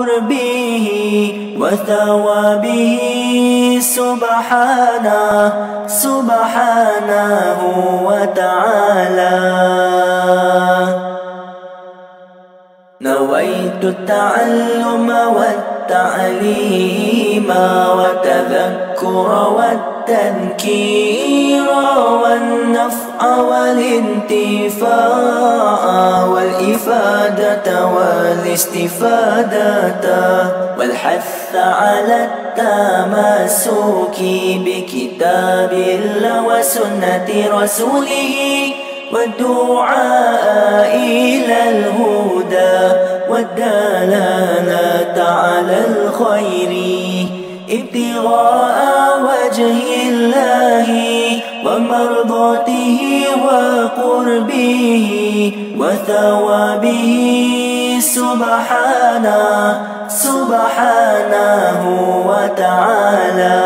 قربه وثوابه. سبحانه سبحانه وتعالى. نويت التعلم والتعليم والتذكر والتذكير والنفع والانتفاع والإفادة والاستفادة والحث على التمسك بكتاب الله وسنة رسوله والدعاء إلى الهدى والدلالة على الخير ابتغاء وجه الله ومرضاته وقربه وثوابه. سبحانه سبحانه وتعالى.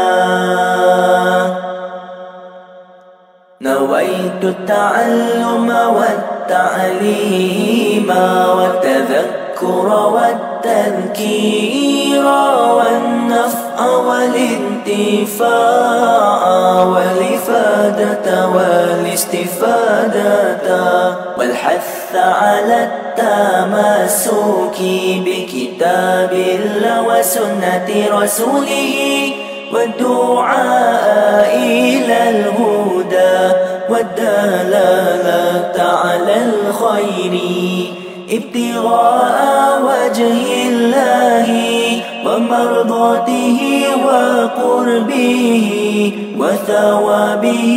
نويت التعلم والتعليم والتذكر والتذكير والنفع والانتفاع والإفادة والاستفادة والحث على التمسك بكتاب الله وسنة رسوله والدعاء إلى الهدى والدلالة على الخير ابتغاء وجه الله ومرضاته وقربه وثوابه.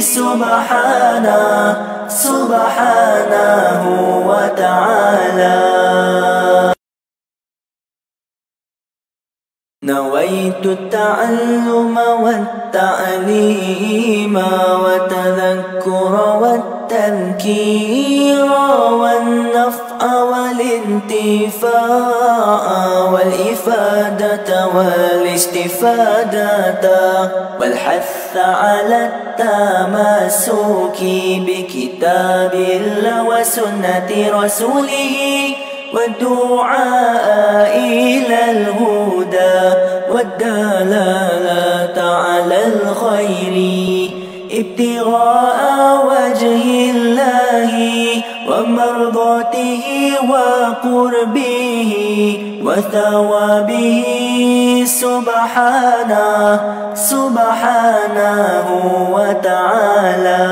سبحانه سبحانه وتعالى. نويت التعلم والتعليم وتذكر والتذكير. والانتفاع والإفادة والاستفادة والحث على التمسك بكتاب الله وسنة رسوله والدعاء إلى الهدى والدلالة على الخير ابتغاء وجه الله ومرضاته وقربه وثوابه. سبحانه سبحانه وتعالى.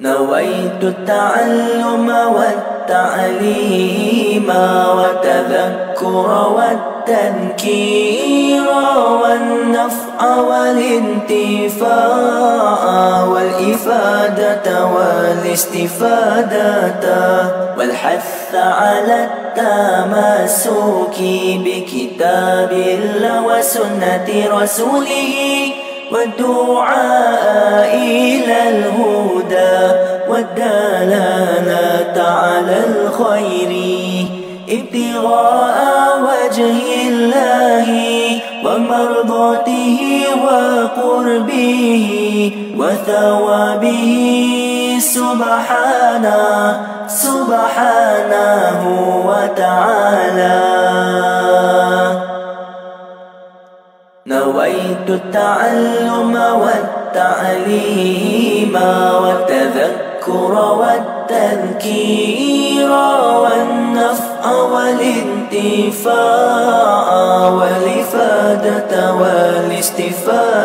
نويت التعلم والتعليم والتذكر والتذكير والنفع والانتفاع والإفادة والاستفادة والحث على التمسك بكتاب الله وسنة رسوله والدعاء إلى الهدى والدلالة على الخير. ابتغاء وجه الله ومرضاته وقربه وثوابه. سبحانه سبحانه وتعالى. نويت التعلم والتعليم والتذكر والتذكير والنفع والانتفاع والإفادة والاستفادة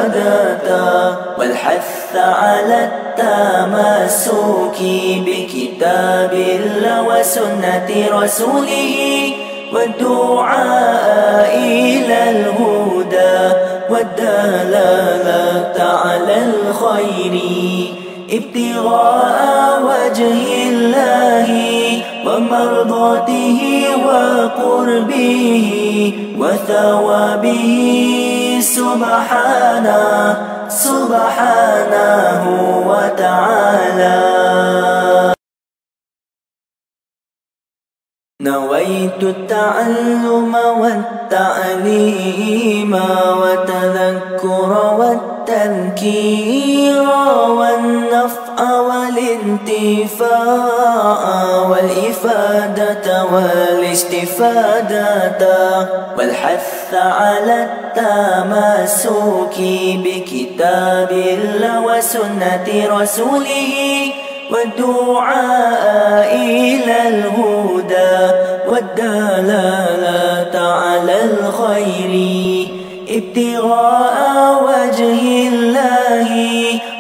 والحث على التمسك بكتاب الله وسنة رسوله والدعاء إلى الهدى والدلالة على الخير. ابتغاء وجه الله ومرضاته وقربه وثوابه. سبحانه سبحانه وتعالى. نويت التعلم والتعليم وتذكر والتذكير والنفع والانتفاع والإفادة والاستفادة والحث على التمسك بكتاب الله وسنة رسوله والدعاء إلى الهدى والدلالة على الخير. ابتغاء وجه الله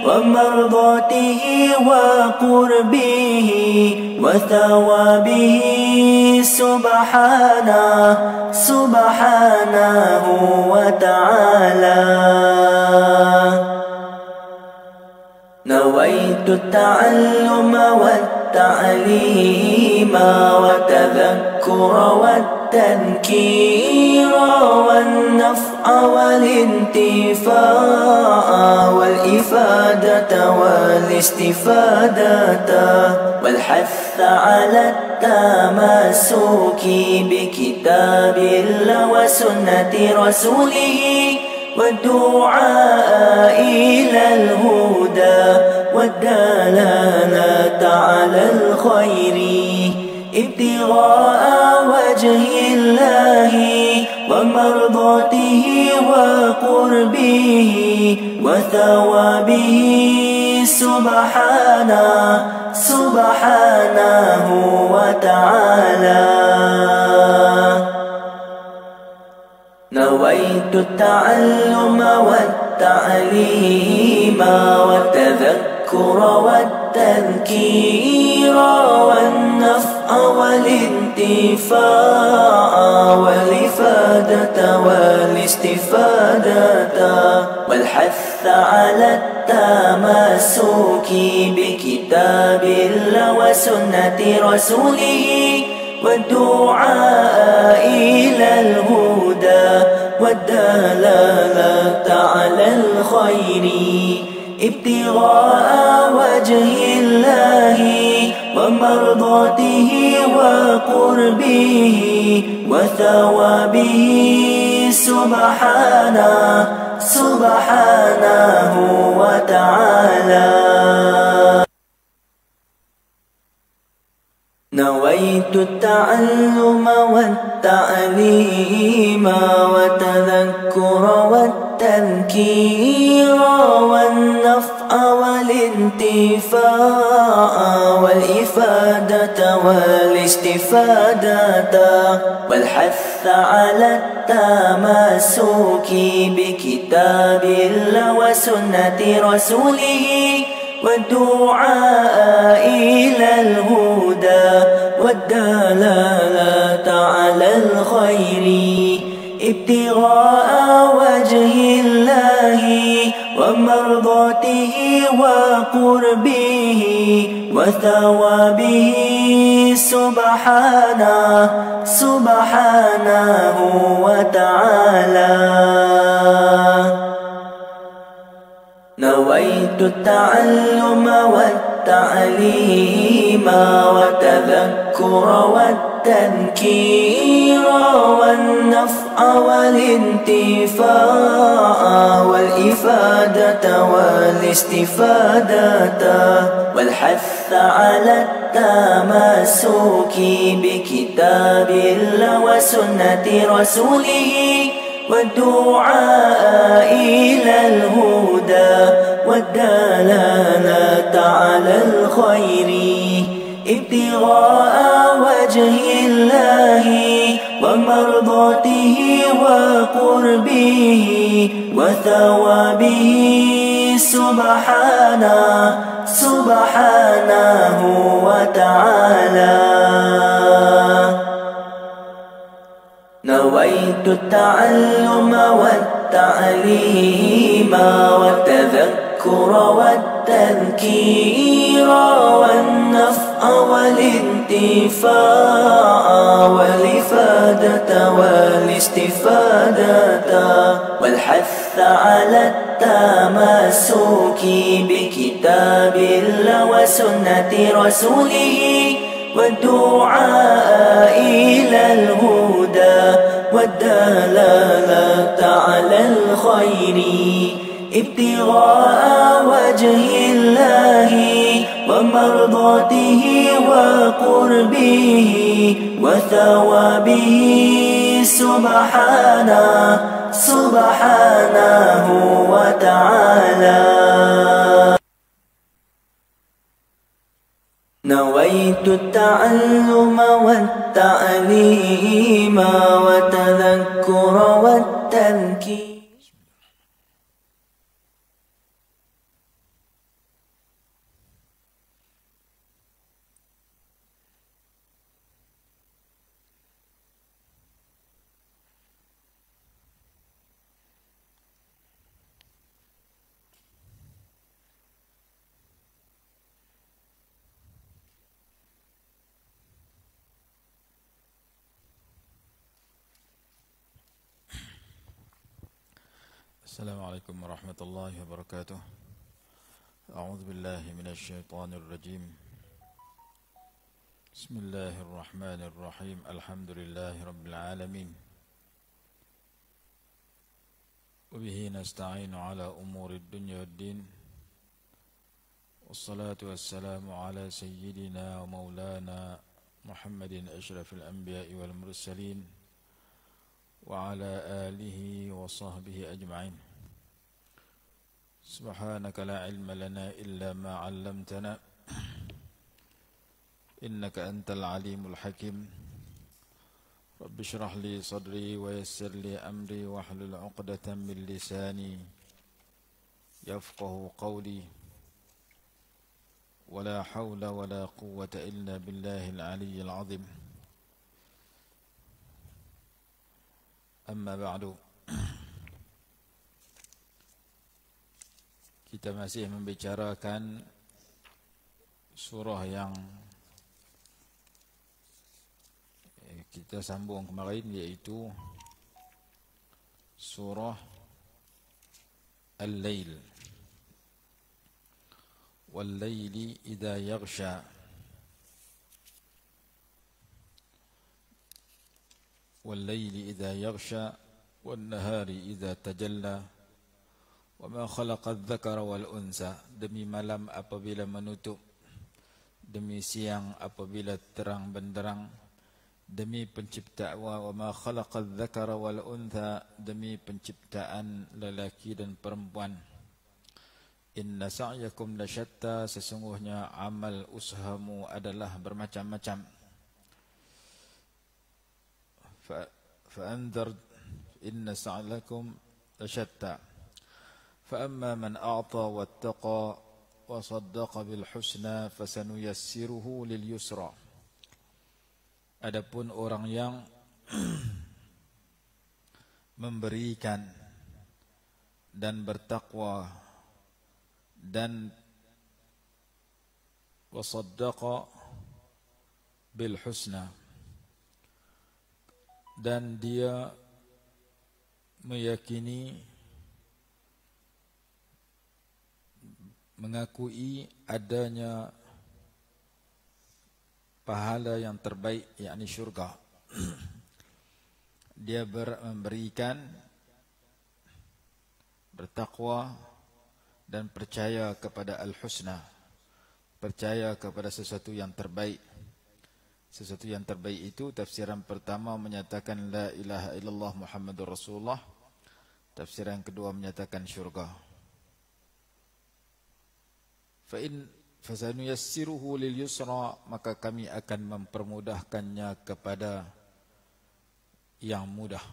ومرضاته وقربه وثوابه. سبحانه سبحانه وتعالى. نويت التعلم والتعليم وتذكر والتذكير والنفع والانتفاع والإفادة والاستفادة والحث على التمسك بكتاب الله وسنة رسوله والدعاء إلى الهدى والدلالة على الخير. ابتغاء وجه الله ومرضاته وقربه وثوابه. سبحانه سبحانه وتعالى. نويت التعلم والتعليم والتذكر والتذكير والنفع والانتفاع والإفادة والاستفادة والحث على التمسك بكتاب الله وسنة رسوله والدعاء إلى الهدى والدلالة على الخير ابتغاء وجه الله ومرضاته وقربه وثوابه. سبحانه سبحانه وتعالى. نويت التعلم والتعليم وتذكر والتذكير والنفع والانتفاع والإفادة والاستفادة والحث على التمسك بكتاب الله وسنة رسوله والدعاء إلى الهدى والدلالة على الخير. ابتغاء وجه الله ومرضاته وقربه وثوابه. سبحانه سبحانه وتعالى. التعلم والتعليم وتذكر والتذكير والنفع والانتفاع والإفادة والاستفادة والحث على التمسك بكتاب الله وسنة رسوله والدعاء إلى الهدى والدلالة على الخير. ابتغاء وجه الله ومرضاته وقربه وثوابه. سبحانه سبحانه وتعالى. نويت التعلم والتعليم والتذكر والتذكير والنفع والانتفاع والإفادة والاستفادة والحث على التمسك بكتاب الله وسنة رسوله والدعاء والدلالة على الخير ابتغاء وجه الله ومرضاته وقربه وثوابه. سبحانه سبحانه وتعالى. نويت التعلم والتعليم وتذكر والتذكير. السلام عليكم ورحمة الله وبركاته. أعوذ بالله من الشيطان الرجيم. بسم الله الرحمن الرحيم. الحمد لله رب العالمين. وبه نستعين على أمور الدنيا والدين. والصلاة والسلام على سيدنا ومولانا محمد أشرف الأنبياء والمرسلين وعلى آله وصحبه أجمعين. سبحانك لا علم لنا إلا ما علمتنا. إنك أنت العليم الحكيم. رب اشرح لي صدري ويسر لي أمري واحلل عقدة من لساني يفقه قولي. ولا حول ولا قوة إلا بالله العلي العظيم. أما بعد. Kita masih membicarakan surah yang kita sambung kemarin yaitu surah Al-Lail Wal-Laili idha yaghsha Wal-Laili idha yaghsha Wal-Nahari idha tajalla Khalaqad dhakara wal unsa demi malam apabila menutup. Demi siang apabila terang benderang. Demi pencipta wa ma khalaqad dhakara wal untha demi penciptaan lelaki dan perempuan. Inna sa'yakum lasyatta sesungguhnya amal usahamu adalah bermacam-macam. Fa fa anzar inna sa'yakum lasyatta فأما من أعطى واتقى وصدق بالحسنى فسنيسره لليسرى Adapun orang yang memberikan dan bertakwa dan wasaddaqa bil husna dan dia meyakini mengakui adanya pahala yang terbaik yakni syurga. Dia ber memberikan bertakwa dan percaya kepada al-husna. Percaya kepada sesuatu yang terbaik. Sesuatu yang terbaik itu tafsiran pertama menyatakan la ilaha illallah muhammadur rasulullah. Tafsiran kedua menyatakan syurga fa in fasanuyassiruhu lil yusra maka kami akan mempermudahkannya kepada yang mudah.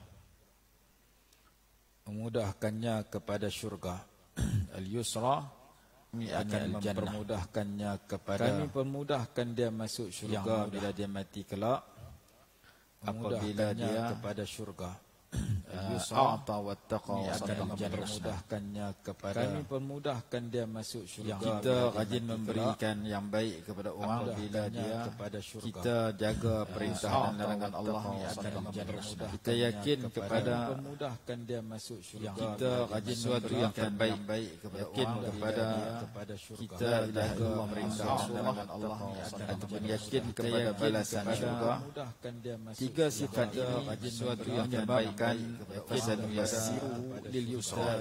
Memudahkannya kepada syurga. Al yusra kami akan mempermudahkannya kepada kami permudahkan dia masuk syurga bila dia mati kelak. Apabila dia kepada syurga a'ta wattaqa Kami wa saddaqa bil husna. mempermudahkannya kepada kami permudahkan dia masuk syurga Yang kita rajin memberikan yang baik kepada orang bila dia kepada syurga. kita jaga perintah dan larangan Allah wa kita yakin kepada memudahkan dia masuk syurga kita rajin sesuatu yang terbaik baik. Kepada yakin kepada kepada syurga. kita jaga perintah dan larangan Allah ataupun yakin kepada balasan syurga. Tiga sifat ini sesuatu yang menyebabkan Fasadu yasiru lil yusra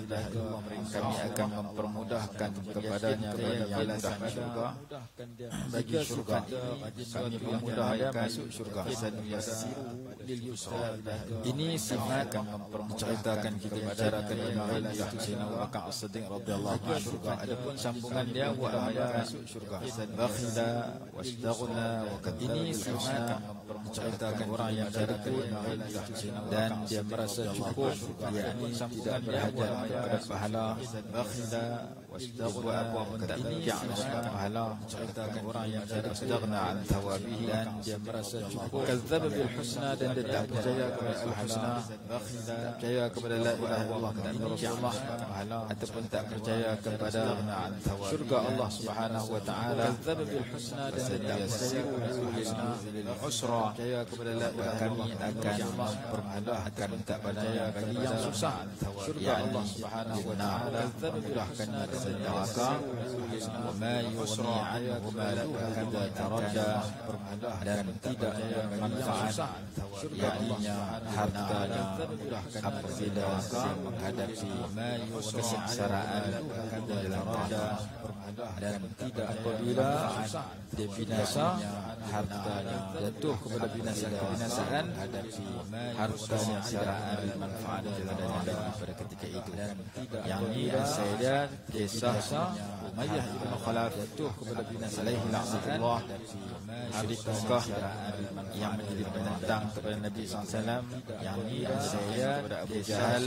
Kami akan mempermudahkan kepadanya balasan syurga memudahkan dia bagi syurga Kami memudahkan masuk syurga Fasadu yasiru lil yusra Ini sifat akan memperceritakan kita bicarakan Imam Yaitu Sayyidina Abu Bakar As-Siddiq radhiyallahu anhu Adapun sambungan dia wa masuk syurga Bakhila wastaghna wa kadzdzaba Ini sifat akan memperceritakan orang yang takut dan dia merasa cukup dia ini tidak berhajat kepada pahala bakhila wastaghna apa tak berjaya pahala ceritakan orang yang tidak istaghna an thawabihi dan dia merasa cukup. Kadzdzaba bil husna dan dia tak percaya kepada al husna tak percaya kepada la ilaha illallah dan Rasulullah pahala ataupun tak percaya kepada syurga Allah Subhanahu wa taala. Kadzdzaba bil husna dan dia tak percaya kepada al usra percaya kepada la ilaha kami akan mempermudahkan kepada bagi yang susah syurga Allah Subhanahu wa taala. Memudahkan kepada neraka yughni anhu ma kada taradda dan tidak manfaat syurga Allah hartanya apabila dia menghadapi kesengsaraan dalam keadaan dan tidak apabila dia binasa hartanya jatuh kepada binasa kebinasaan hartanya tidak ambil manfaat daripadanya pada ketika itu yang ini saya kisah Umayyah ibn Khalaf jatuh kepada binasa alaihi la'natullah. Syirikah yang menjadi penentang kepada Nabi SAW yang ini saya kepada Abu Jahal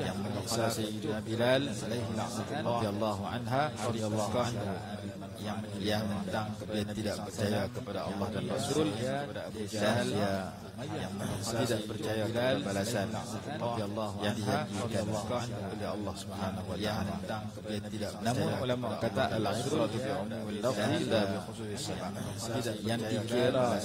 yang menyiksa Sayyidina Bilal alaihi radhiyallahu anha. Radhiyallahu anha yang tentang dia tidak percaya kepada Allah dan Rasul dan dia yang tidak percaya kepada balasan radhiyallahu yang dijanjikan oleh Allah Subhanahu wa taala. Dia tidak namun ulama kata al-ibratu bi umumil lafzi la bi khususis sabab yang dikira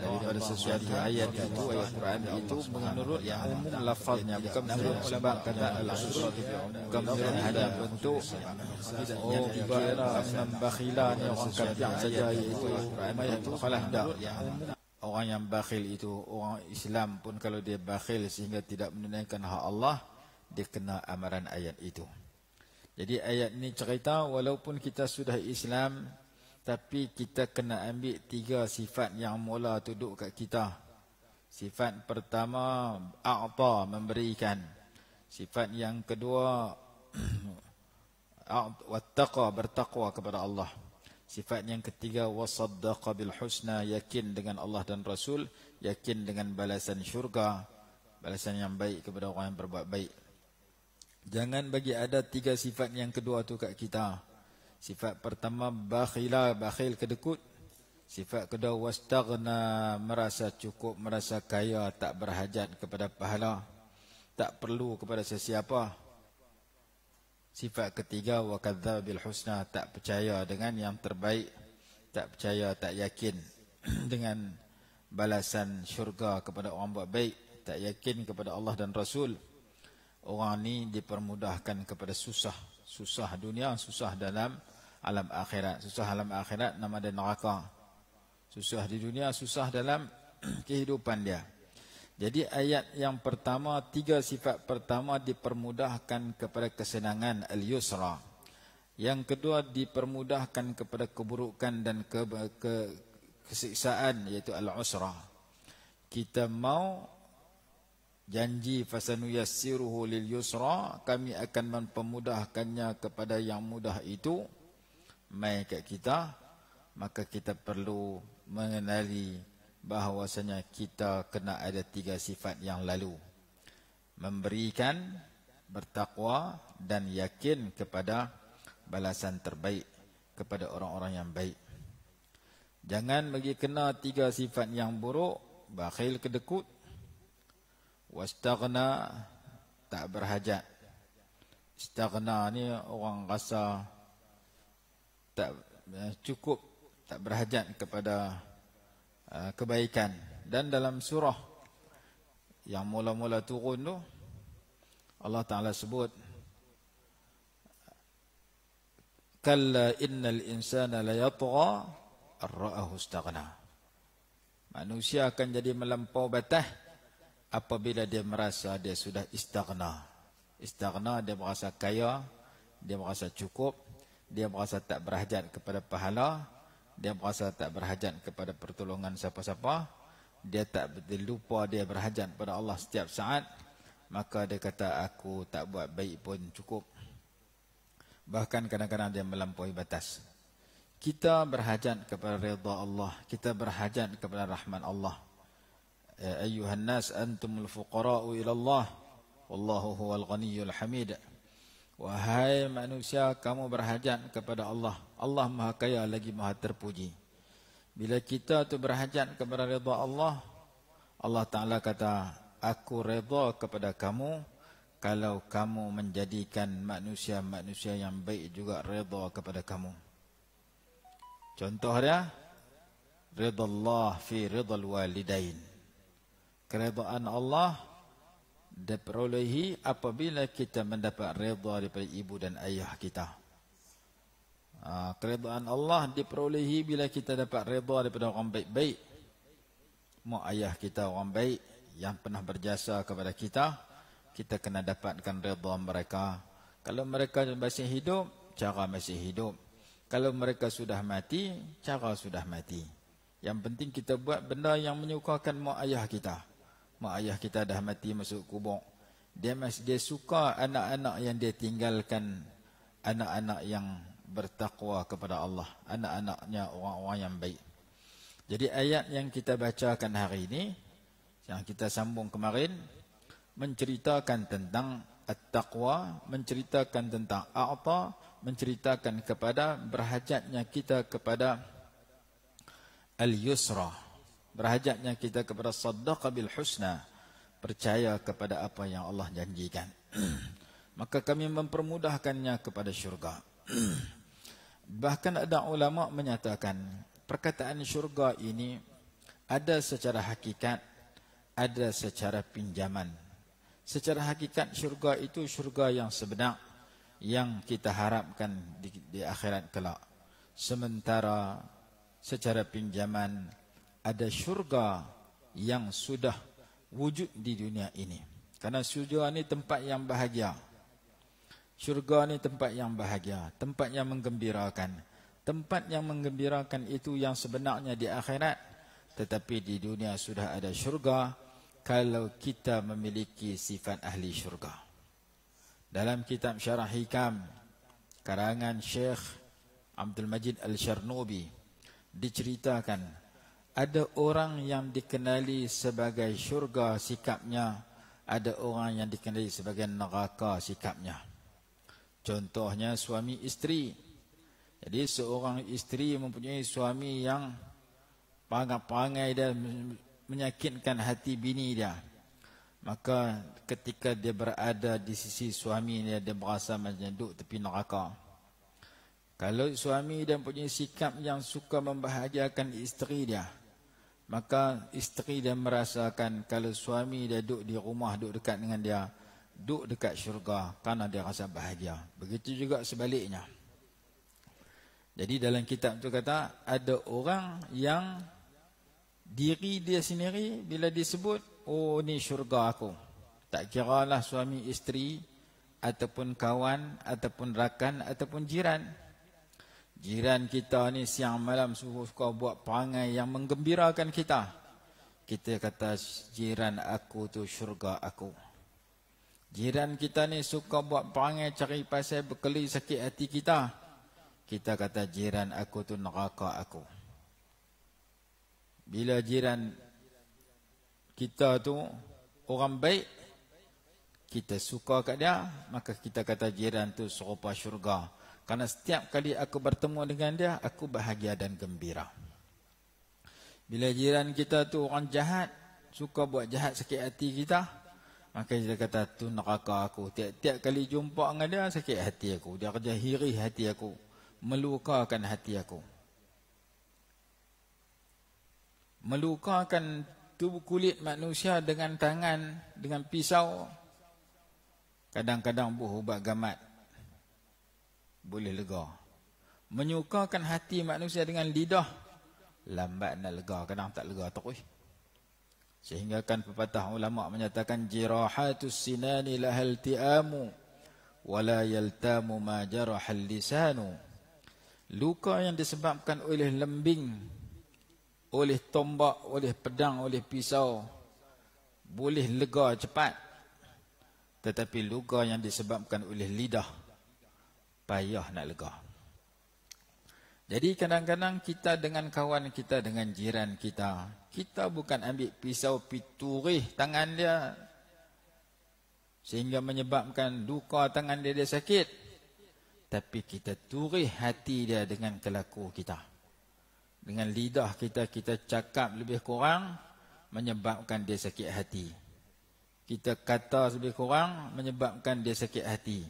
daripada sesuatu ayat itu ayat Quran itu menurut yang umum lafaznya bukan menurut sebab kata al-ibratu bi bukan menurut hanya bentuk oh dikira membakhila ni orang kafir saja iaitu ayat itu kalah dah orang yang bakhil itu orang Islam pun kalau dia bakhil sehingga tidak menunaikan hak Allah dia kena amaran ayat itu. Jadi ayat ini cerita walaupun kita sudah Islam tapi kita kena ambil tiga sifat yang mula duduk kat kita. Sifat pertama a'ta memberikan. Sifat yang kedua wattaqa bertakwa kepada Allah Sifat yang ketiga wasaddaqa bil husna yakin dengan Allah dan Rasul, yakin dengan balasan syurga, balasan yang baik kepada orang yang berbuat baik. Jangan bagi ada tiga sifat yang kedua tu kat kita. Sifat pertama bakhila, bakhil kedekut. Sifat kedua wastaghna, merasa cukup, merasa kaya, tak berhajat kepada pahala, tak perlu kepada sesiapa. Sifat ketiga wa kadzdzab bil husna tak percaya dengan yang terbaik tak percaya tak yakin dengan balasan syurga kepada orang buat baik tak yakin kepada Allah dan Rasul. Orang ni dipermudahkan kepada susah susah dunia susah dalam alam akhirat. Susah alam akhirat nama dia neraka. Susah di dunia susah dalam kehidupan dia jadi ayat yang pertama, tiga sifat pertama dipermudahkan kepada kesenangan al-yusra. Yang kedua dipermudahkan kepada keburukan dan ke, ke kesiksaan iaitu al-usra. Kita mau janji fasanu yassiruhu lil yusra, kami akan mempermudahkannya kepada yang mudah itu mai kita, maka kita perlu mengenali bahawasanya kita kena ada tiga sifat yang lalu. Memberikan bertakwa dan yakin kepada balasan terbaik kepada orang-orang yang baik. Jangan bagi kena tiga sifat yang buruk bakhil kedekut. Wastaghna tak berhajat. Istaghna ni orang rasa tak eh, cukup tak berhajat kepada kebaikan. Dan dalam surah yang mula-mula turun tu Allah Taala sebut kalla innal insana la yatgha ar-ra'ahu istaghna. Manusia akan jadi melampau batas apabila dia merasa dia sudah istaghna. Istaghna dia merasa kaya dia merasa cukup dia merasa tak berhajat kepada pahala dia merasa tak berhajat kepada pertolongan siapa-siapa dia tak lupa dia berhajat kepada Allah setiap saat maka dia kata aku tak buat baik pun cukup Bahkan kadang-kadang dia melampaui batas. Kita berhajat kepada redha Allah. Kita berhajat kepada rahman Allah. Ya ayuhan nas antumul fuqara'u ila Allah. Wallahu huwal ghaniyyul hamid. Wahai manusia, kamu berhajat kepada Allah. Allah maha kaya lagi maha terpuji. Bila kita tu berhajat kepada redha Allah, Allah Ta'ala kata, Aku redha kepada kamu, kalau kamu menjadikan manusia-manusia yang baik juga redha kepada kamu. Contoh dia redha Allah fi ridha walidain. Keredaan Allah diperolehi apabila kita mendapat redha daripada ibu dan ayah kita. Ha, keredaan Allah diperolehi bila kita dapat redha daripada orang baik-baik. Mak ayah kita orang baik yang pernah berjasa kepada kita kita kena dapatkan redha mereka. Kalau mereka masih hidup, cara masih hidup. Kalau mereka sudah mati, cara sudah mati. Yang penting kita buat benda yang menyukakan mak ayah kita. Mak ayah kita dah mati masuk kubur. Dia masih dia suka anak-anak yang dia tinggalkan anak-anak yang bertakwa kepada Allah, anak-anaknya orang-orang yang baik. Jadi ayat yang kita bacakan hari ini yang kita sambung kemarin menceritakan tentang at-taqwa, menceritakan tentang a'ta, menceritakan kepada berhajatnya kita kepada al-yusra. Berhajatnya kita kepada saddaqa bil husna, percaya kepada apa yang Allah janjikan. Maka kami mempermudahkannya kepada syurga. Bahkan ada ulama menyatakan perkataan syurga ini ada secara hakikat, ada secara pinjaman. Secara hakikat syurga itu syurga yang sebenar yang kita harapkan di, di akhirat kelak. Sementara secara pinjaman ada syurga yang sudah wujud di dunia ini. Karena syurga ini tempat yang bahagia. Syurga ini tempat yang bahagia, tempat yang menggembirakan. Tempat yang menggembirakan itu yang sebenarnya di akhirat. Tetapi di dunia sudah ada syurga kalau kita memiliki sifat ahli syurga. Dalam kitab Syarah Hikam karangan Syekh Abdul Majid Al-Sharnubi diceritakan ada orang yang dikenali sebagai syurga sikapnya, ada orang yang dikenali sebagai neraka sikapnya. Contohnya suami isteri. Jadi seorang isteri mempunyai suami yang pangai-pangai dan menyakitkan hati bini dia maka ketika dia berada di sisi suami dia dia berasa macam duduk tepi neraka kalau suami dia punya sikap yang suka membahagiakan isteri dia maka isteri dia merasakan kalau suami dia duduk di rumah duduk dekat dengan dia duduk dekat syurga kerana dia rasa bahagia. Begitu juga sebaliknya. Jadi dalam kitab tu kata ada orang yang diri dia sendiri bila disebut oh ni syurga aku. Tak kira lah suami isteri ataupun kawan ataupun rakan ataupun jiran jiran kita ni siang malam suka buat perangai yang menggembirakan kita. Kita kata jiran aku tu syurga aku. Jiran kita ni suka buat perangai cari pasal berkeli sakit hati kita. Kita kata jiran aku tu neraka aku. Bila jiran kita tu orang baik kita suka kat dia maka kita kata jiran tu serupa syurga kerana setiap kali aku bertemu dengan dia aku bahagia dan gembira bila jiran kita tu orang jahat suka buat jahat sakit hati kita Maka dia kata tu neraka aku. Tiap-tiap kali jumpa dengan dia sakit hati aku. Dia kerja hiri hati aku. Melukakan hati aku. Melukakan tubuh kulit manusia dengan tangan, dengan pisau. Kadang-kadang buh ubat gamat. Boleh lega. Menyukakan hati manusia dengan lidah. Lambat nak lega. Kadang tak lega terus. Sehingga kan pepatah ulama menyatakan jirahatus sinani lahal ti'amu wala yaltamu ma jarahal lisanu. Luka yang disebabkan oleh lembing, oleh tombak, oleh pedang, oleh pisau boleh lega cepat. Tetapi luka yang disebabkan oleh lidah payah nak lega. Jadi kadang-kadang kita dengan kawan kita, dengan jiran kita, kita bukan ambil pisau piturih tangan dia sehingga menyebabkan luka tangan dia dia sakit. Tapi kita turih hati dia dengan kelaku kita. Dengan lidah kita, kita cakap lebih kurang menyebabkan dia sakit hati. Kita kata lebih kurang menyebabkan dia sakit hati.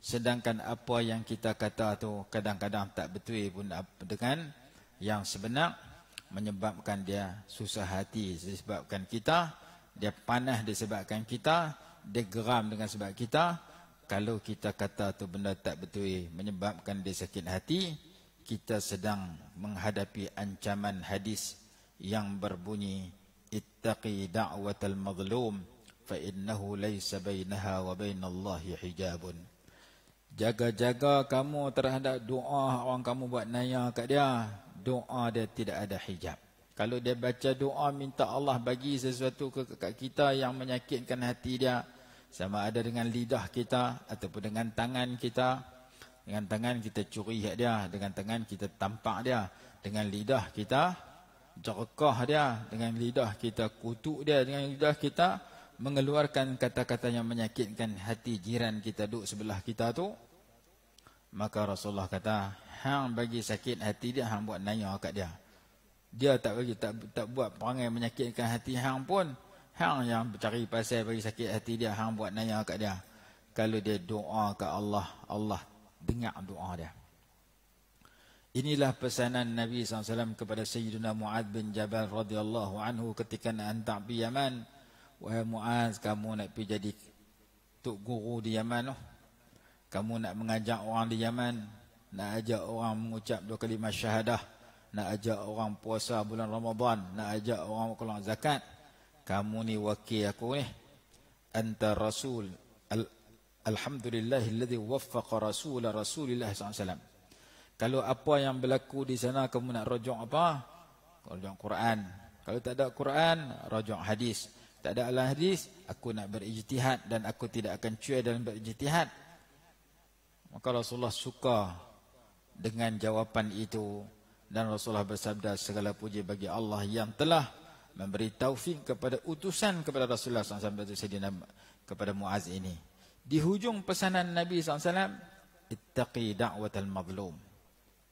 Sedangkan apa yang kita kata tu kadang-kadang tak betul pun dengan yang sebenar menyebabkan dia susah hati disebabkan kita, dia panas disebabkan kita, dia geram dengan sebab kita. Kalau kita kata tu benda tak betul menyebabkan dia sakit hati, kita sedang menghadapi ancaman hadis yang berbunyi ittaqi da'watal mazlum fa innahu laysa bainaha wa bainallahi hijabun Jaga-jaga kamu terhadap doa orang kamu buat naya kat dia. Doa dia tidak ada hijab. Kalau dia baca doa minta Allah bagi sesuatu ke kat kita yang menyakitkan hati dia. Sama ada dengan lidah kita ataupun dengan tangan kita. Dengan tangan kita curi hak dia. Dengan tangan kita tampak dia. Dengan lidah kita jerkah dia. Dengan lidah kita kutuk dia. Dengan lidah kita mengeluarkan kata-kata yang menyakitkan hati jiran kita duduk sebelah kita tu. Maka Rasulullah kata, hang bagi sakit hati dia, hang buat naya kat dia. Dia tak bagi tak tak buat perangai menyakitkan hati hang pun. Hang yang cari pasal bagi sakit hati dia, hang buat naya kat dia. Kalau dia doa kat Allah, Allah dengar doa dia. Inilah pesanan Nabi SAW kepada Sayyidina Mu'ad bin Jabal radhiyallahu anhu ketika nak hantar pergi Yaman. Wahai Mu'ad, kamu nak pergi jadi tuk guru di Yaman. Oh kamu nak mengajak orang di Yaman, nak ajak orang mengucap dua kalimah syahadah, nak ajak orang puasa bulan Ramadan, nak ajak orang keluar zakat, kamu ni wakil aku ni. Anta Rasul al Alhamdulillahilladzi waffaqa Rasul Rasulillah SAW. Kalau apa yang berlaku di sana kamu nak rujuk apa? Rujuk Quran. Kalau tak ada Quran, rujuk hadis. Tak ada hadis, aku nak berijtihad dan aku tidak akan cuai dalam berijtihad. Maka Rasulullah suka dengan jawapan itu dan Rasulullah bersabda segala puji bagi Allah yang telah memberi taufik kepada utusan kepada Rasulullah SAW kepada Muaz ini. Di hujung pesanan Nabi SAW, ittaqi da'watal mazlum.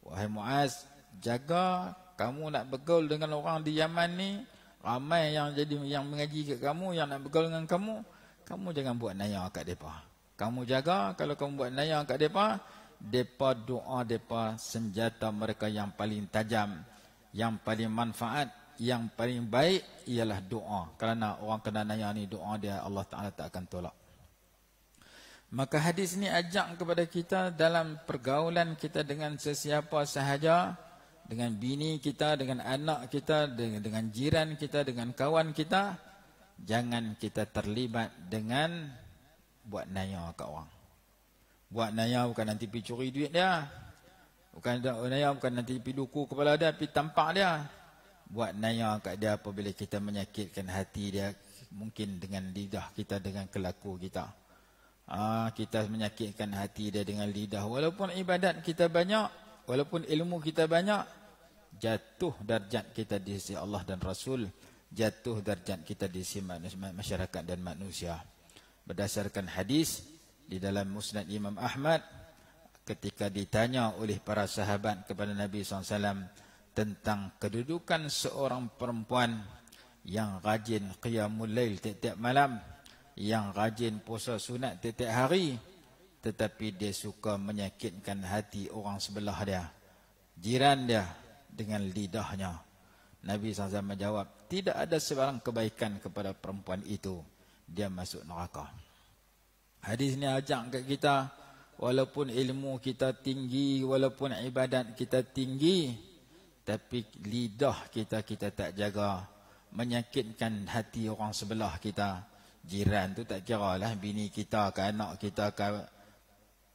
Wahai Muaz, jaga kamu nak bergaul dengan orang di Yaman ni, ramai yang jadi yang mengaji ke kamu, yang nak bergaul dengan kamu, kamu jangan buat naya kat mereka. Kamu jaga kalau kamu buat naya kat depa, depa doa depa senjata mereka yang paling tajam, yang paling manfaat, yang paling baik ialah doa. Kerana orang kena naya ni doa dia Allah Taala tak akan tolak. Maka hadis ini ajak kepada kita dalam pergaulan kita dengan sesiapa sahaja, dengan bini kita, dengan anak kita, dengan, dengan jiran kita, dengan kawan kita, jangan kita terlibat dengan buat naya kat orang. Buat naya bukan nanti pergi curi duit dia. Bukan naya bukan nanti pergi duku kepala dia, pergi tampak dia. Buat naya kat dia apabila kita menyakitkan hati dia. Mungkin dengan lidah kita, dengan kelaku kita. Ah, kita menyakitkan hati dia dengan lidah. Walaupun ibadat kita banyak, walaupun ilmu kita banyak, jatuh darjat kita di sisi Allah dan Rasul. Jatuh darjat kita di sisi masyarakat dan manusia berdasarkan hadis di dalam musnad Imam Ahmad ketika ditanya oleh para sahabat kepada Nabi SAW tentang kedudukan seorang perempuan yang rajin qiyamul lail tiap-tiap malam yang rajin puasa sunat setiap hari tetapi dia suka menyakitkan hati orang sebelah dia jiran dia dengan lidahnya. Nabi SAW menjawab tidak ada sebarang kebaikan kepada perempuan itu dia masuk neraka. Hadis ni ajak kat kita walaupun ilmu kita tinggi walaupun ibadat kita tinggi tapi lidah kita kita tak jaga. Menyakitkan hati orang sebelah kita. Jiran tu tak kira lah bini kita ke anak kita ke.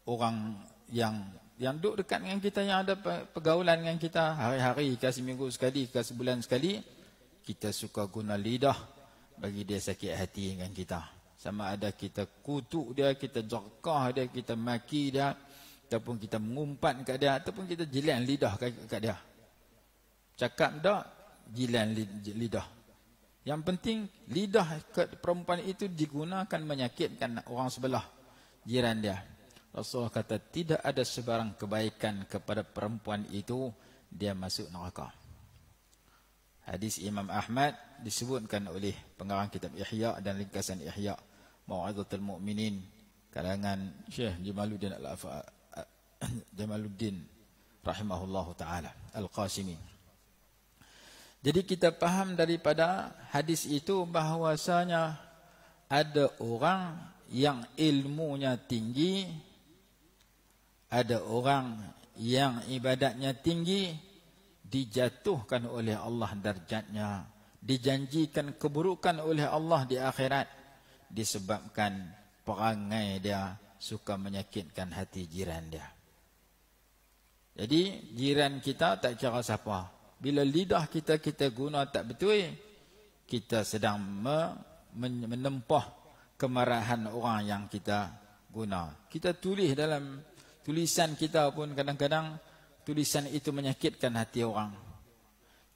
Orang yang yang duduk dekat dengan kita yang ada pergaulan dengan kita hari-hari ke seminggu sekali ke sebulan sekali kita suka guna lidah bagi dia sakit hati dengan kita sama ada kita kutuk dia kita jerkah dia kita maki dia ataupun kita mengumpat kat dia ataupun kita jilan lidah kat, kat dia cakap tak jilan lidah yang penting lidah ke perempuan itu digunakan menyakitkan orang sebelah jiran dia. Rasulullah kata tidak ada sebarang kebaikan kepada perempuan itu dia masuk neraka. Hadis Imam Ahmad disebutkan oleh pengarang kitab Ihya dan ringkasan Ihya Mau'izatul Mukminin karangan Syekh Jamaluddin Al-Afa Jamaluddin rahimahullahu taala Al-Qasimi. Jadi kita faham daripada hadis itu bahawasanya ada orang yang ilmunya tinggi, ada orang yang ibadatnya tinggi, dijatuhkan oleh Allah darjatnya, dijanjikan keburukan oleh Allah di akhirat, disebabkan perangai dia suka menyakitkan hati jiran dia. Jadi jiran kita tak kira siapa, bila lidah kita kita guna tak betul kita sedang me, menempah kemarahan orang yang kita guna. Kita tulis dalam tulisan kita pun kadang-kadang tulisan itu menyakitkan hati orang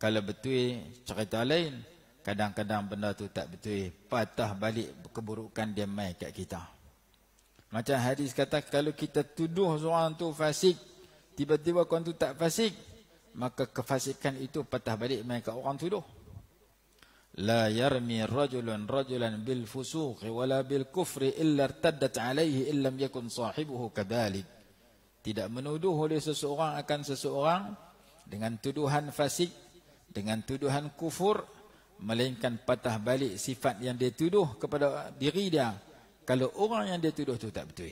kalau betul cerita lain kadang-kadang benda tu tak betul patah balik keburukan dia mai kat kita. Macam hadis kata kalau kita tuduh seorang tu fasik tiba-tiba kau tu tak fasik maka kefasikan itu patah balik mereka orang tuduh. La yarmi rajulun rajulan bil fusuq wala bil kufri illa irtaddat alayhi illam yakun sahibuhu kadhalik tidak menuduh oleh seseorang akan seseorang dengan tuduhan fasik dengan tuduhan kufur melainkan patah balik sifat yang dia tuduh kepada diri dia. Kalau orang yang dia tuduh tu tak betul.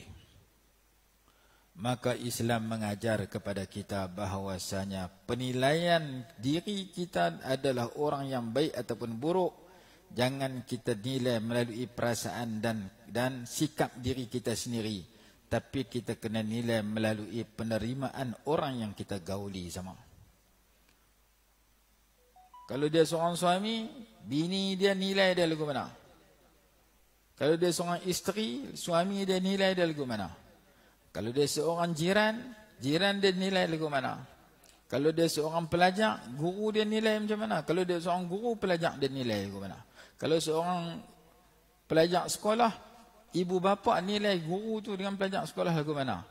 Maka Islam mengajar kepada kita bahawasanya penilaian diri kita adalah orang yang baik ataupun buruk. Jangan kita nilai melalui perasaan dan dan sikap diri kita sendiri. Tapi kita kena nilai melalui penerimaan orang yang kita gauli sama kalau dia seorang suami bini dia nilai dia lagu mana kalau dia seorang isteri suami dia nilai dia lagu mana kalau dia seorang jiran, jiran dia nilai lagu mana? Kalau dia seorang pelajar, guru dia nilai macam mana? Kalau dia seorang guru, pelajar dia nilai lagu mana? Kalau seorang pelajar sekolah, ibu bapa nilai guru tu dengan pelajar sekolah lagu mana?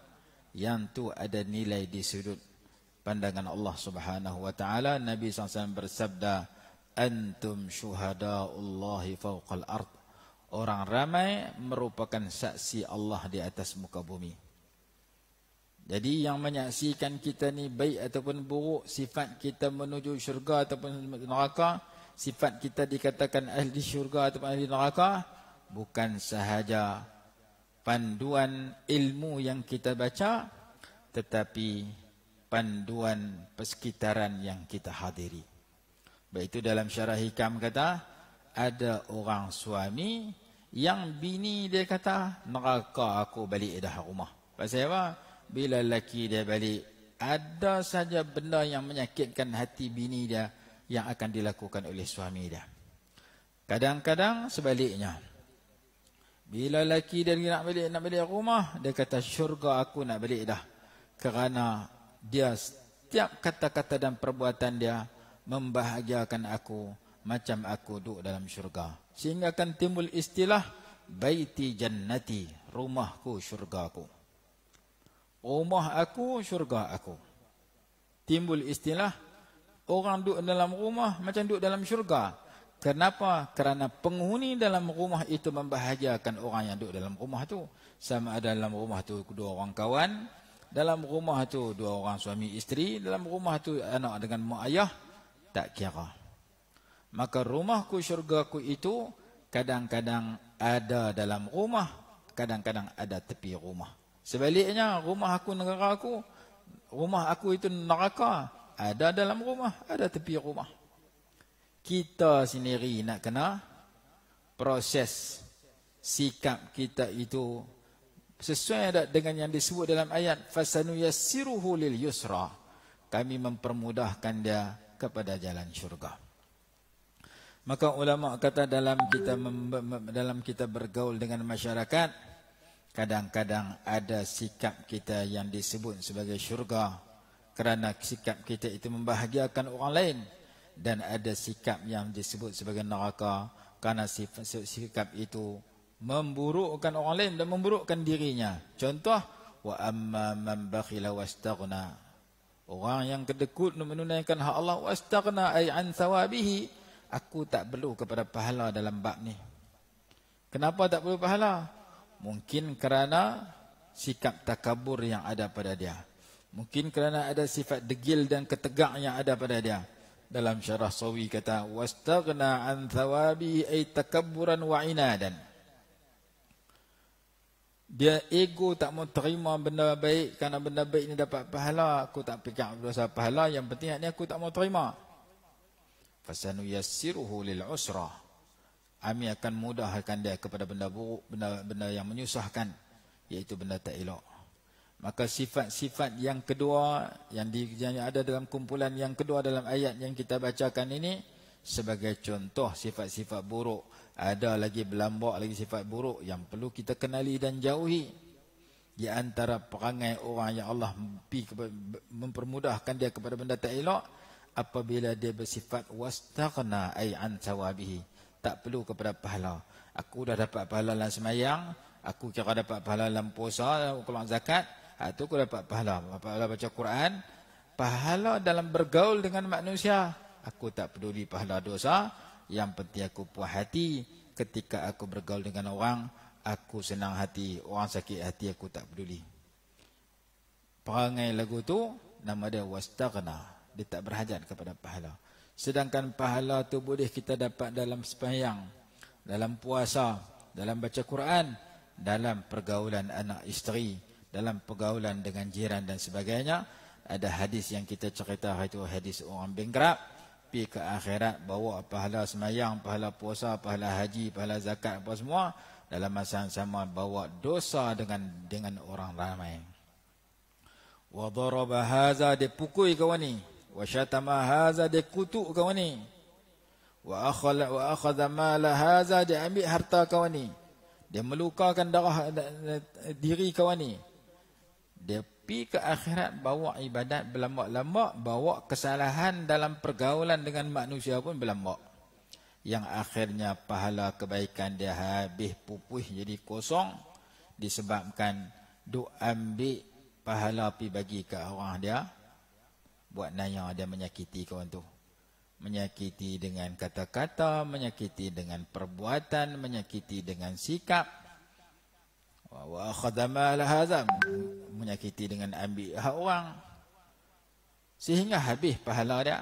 Yang tu ada nilai di sudut pandangan Allah Subhanahu wa taala. Nabi SAW bersabda, "Antum syuhada'ullahi fawqal ard." Orang ramai merupakan saksi Allah di atas muka bumi. Jadi yang menyaksikan kita ni baik ataupun buruk, sifat kita menuju syurga ataupun neraka, sifat kita dikatakan ahli syurga ataupun ahli neraka, bukan sahaja panduan ilmu yang kita baca, tetapi panduan persekitaran yang kita hadiri. Baik itu dalam syarah hikam kata, ada orang suami yang bini dia kata, neraka aku balik dah rumah. Pasal apa? bila lelaki dia balik ada saja benda yang menyakitkan hati bini dia yang akan dilakukan oleh suami dia kadang-kadang sebaliknya bila lelaki dia nak balik nak balik rumah dia kata syurga aku nak balik dah kerana dia setiap kata-kata dan perbuatan dia membahagiakan aku macam aku duduk dalam syurga sehingga akan timbul istilah baiti jannati rumahku syurgaku rumah aku syurga aku timbul istilah orang duduk dalam rumah macam duduk dalam syurga Kenapa? Kerana penghuni dalam rumah itu membahagiakan orang yang duduk dalam rumah tu. Sama ada dalam rumah tu dua orang kawan, dalam rumah tu dua orang suami isteri, dalam rumah tu anak dengan mak ayah, tak kira. Maka rumahku syurgaku itu kadang-kadang ada dalam rumah, kadang-kadang ada tepi rumah. Sebaliknya rumah aku negara aku, rumah aku itu neraka, ada dalam rumah, ada tepi rumah kita sendiri nak kena proses sikap kita itu sesuai dengan yang disebut dalam ayat fasanu yassiruhu lil yusra. Kami mempermudahkan dia kepada jalan syurga. Maka ulama kata dalam kita dalam kita bergaul dengan masyarakat kadang-kadang ada sikap kita yang disebut sebagai syurga kerana sikap kita itu membahagiakan orang lain dan ada sikap yang disebut sebagai neraka sifat sikap itu memburukkan orang lain dan memburukkan dirinya. Contoh wa amma man bakhila wastaghna. Orang yang kedekut menunaikan hak Allah wastaghna ay an thawabihi. Aku tak perlu kepada pahala dalam bab ni. Kenapa tak perlu pahala? Mungkin kerana sikap takabur yang ada pada dia. Mungkin kerana ada sifat degil dan ketegak yang ada pada dia. Dalam syarah sawi kata an thawabi ay takabburan wa inadan dia ego tak mau terima benda baik kerana benda baik ni dapat pahala aku tak fikir dosa pahala yang penting ni aku tak mau terima. Fasanu yassiruhu lil usra. Ami akan mudahkan dia kepada benda buruk benda benda yang menyusahkan iaitu benda tak elok. Maka sifat-sifat yang kedua yang, di, yang ada dalam kumpulan yang kedua dalam ayat yang kita bacakan ini sebagai contoh sifat-sifat buruk. Ada lagi berlambak lagi sifat buruk yang perlu kita kenali dan jauhi. Di antara perangai orang yang Allah mempermudahkan dia kepada benda tak elok apabila dia bersifat wastaghna ay an sawabihi. Tak perlu kepada pahala. Aku dah dapat pahala dalam semayang, aku kira dapat pahala dalam puasa, keluar zakat, Ha, itu aku dapat pahala. Pahala baca Quran. Pahala dalam bergaul dengan manusia. Aku tak peduli pahala dosa. Yang penting aku puas hati. Ketika aku bergaul dengan orang. Aku senang hati. Orang sakit hati aku tak peduli. Perangai lagu tu Nama dia Wastaghna. Dia tak berhajat kepada pahala. Sedangkan pahala tu boleh kita dapat dalam sepanjang. Dalam puasa. Dalam baca Quran. Dalam pergaulan anak isteri dalam pergaulan dengan jiran dan sebagainya ada hadis yang kita cerita itu hadis orang bengkrap pi ke akhirat bawa pahala semayang pahala puasa pahala haji pahala zakat apa semua dalam masa yang sama bawa dosa dengan dengan orang ramai. Wa daraba hadza de pukul kawan ni. Wa syatama hadza de kutuk kawan ni. Wa akhala wa akhadha mala hadza de ambil harta kawan ni. Dia melukakan darah diri kawan ni. Dia pi ke akhirat bawa ibadat berlambak-lambak bawa kesalahan dalam pergaulan dengan manusia pun berlambak. Yang akhirnya pahala kebaikan dia habis pupus jadi kosong disebabkan duk ambil pahala pi bagi ke orang dia buat nanya dia menyakiti kawan tu. Menyakiti dengan kata-kata menyakiti dengan perbuatan menyakiti dengan sikap wa akhadha mal hadha menyakiti dengan ambil hak orang. Sehingga habis pahala dia.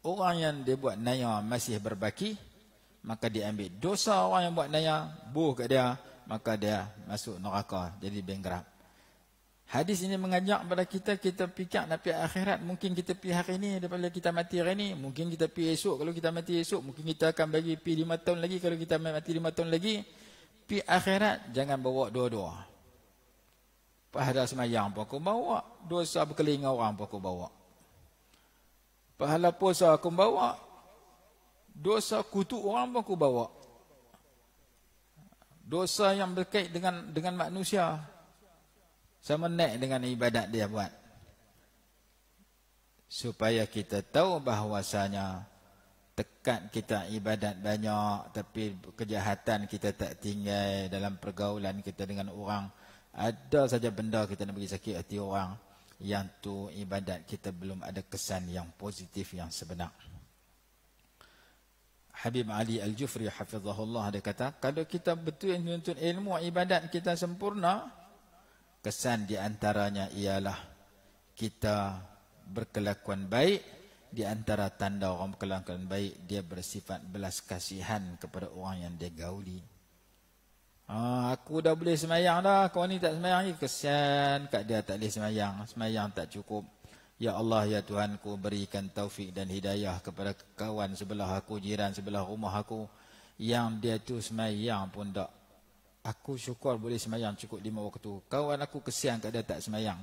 Orang yang dia buat naya masih berbaki maka dia ambil dosa orang yang buat naya buh kat dia maka dia masuk neraka jadi bankrupt hadis ini mengajak kepada kita kita fikir nak pergi akhirat. Mungkin kita pergi hari ini daripada kita mati hari ini mungkin kita pergi esok. Kalau kita mati esok mungkin kita akan bagi pergi lima tahun lagi. Kalau kita mati lima tahun lagi Pi akhirat jangan bawa dua-dua. Pahala semayang pun aku bawa. Dosa berkeliling orang pun aku bawa. Pahala puasa aku bawa. Dosa kutuk orang pun aku bawa. Dosa yang berkait dengan dengan manusia. Sama naik dengan ibadat dia buat. Supaya kita tahu bahawasanya tekat kita ibadat banyak tapi kejahatan kita tak tinggal dalam pergaulan kita dengan orang. Ada saja benda kita nak bagi sakit hati orang yang tu ibadat kita belum ada kesan yang positif yang sebenar. Habib Ali Al-Jufri hafizahullah dia kata, kalau kita betul menuntut ilmu ibadat kita sempurna, kesan di antaranya ialah kita berkelakuan baik di antara tanda orang berkelakuan baik dia bersifat belas kasihan kepada orang yang dia gauli. Ha, aku dah boleh semayang dah, kau ni tak semayang ni kesian kat dia tak boleh semayang, semayang tak cukup. Ya Allah ya Tuhanku berikan taufik dan hidayah kepada kawan sebelah aku, jiran sebelah rumah aku yang dia tu semayang pun tak Aku syukur boleh semayang cukup lima waktu. Kawan aku kesian kat dia tak semayang.